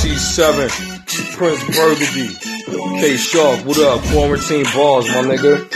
C7, Prince Burgundy, K Shark, what up? Quarantine bars, my nigga.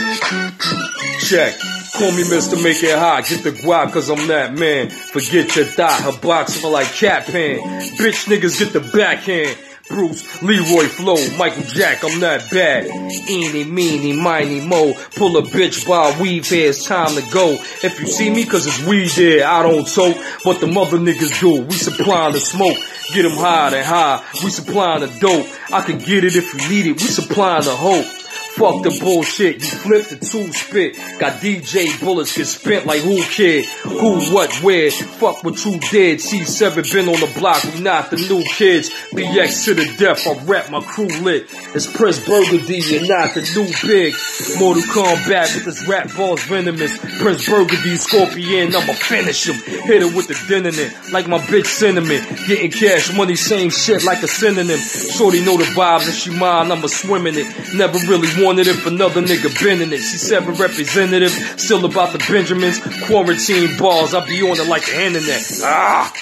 Check. Call me Mr. Make It Hot, get the guap cause I'm that man. Forget your thought, her box smell like cat pan. Bitch niggas get the backhand. Bruce, Leroy Flow, Michael Jack, I'm not bad. Eeny, meeny, miny, mo. Pull a bitch by weave here, it's time to go. If you see me, cause it's weed there, I don't tote. But the mother niggas do, we supplying the smoke. Get them high and high, we supplying the dope. I can get it if you need it, we supplying the hope. Fuck the bullshit, you flip the two spit. Got DJ bullets get spent like Whoo Kid? Who, what, where? Fuck what you did. C7 been on the block, we not the new kids. BX to the death, I rap my crew lit. It's Prince Burgundy, you're not the new big. Mortal Kombat with this rap balls venomous. Prince Burgundy, Scorpion, I'ma finish him. Hit it with the din in it, like my bitch cinnamon. Getting cash money, same shit like a synonym. Shorty know the vibes, and she mine, I'ma swim in it. Never really wanted it for another nigga been in it. C7 representative, still about the Benjamins. Quarantine bars, I be on it like the internet. Ah!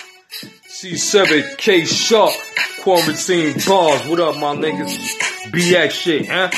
C7K Shark, quarantine bars. What up, my niggas? BX shit, huh?